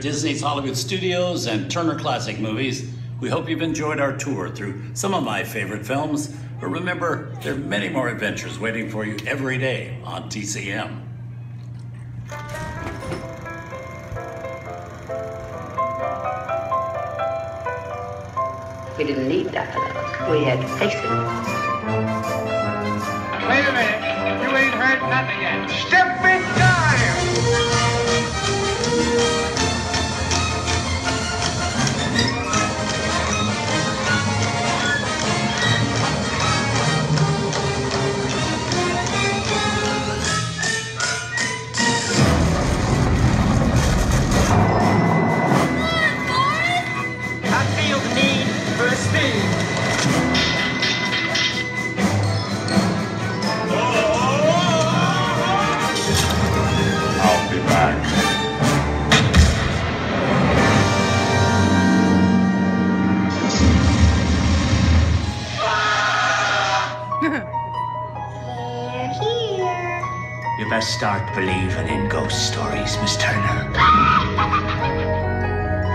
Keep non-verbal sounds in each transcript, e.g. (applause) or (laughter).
Disney's Hollywood Studios and Turner Classic Movies. We hope you've enjoyed our tour through some of my favorite films, but remember, there are many more adventures waiting for you every day on TCM. We didn't need that. We had to You best start believing in ghost stories, Miss Turner. (laughs)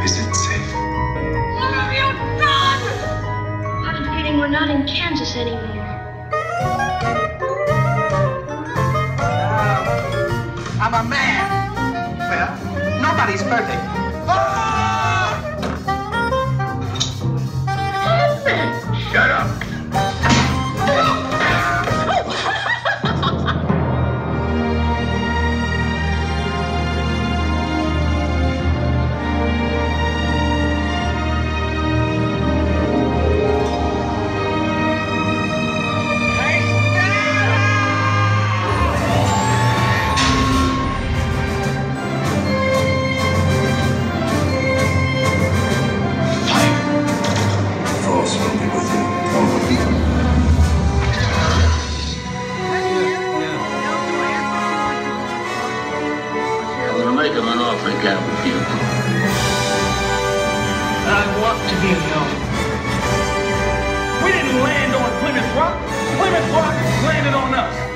Is it safe? What have you done? I have a feeling we're not in Kansas anymore. Ah, I'm a man. Well, nobody's perfect. Ah! Shut up. Him an offer he. I want to be alone. We didn't land on Plymouth Rock. Plymouth Rock landed on us.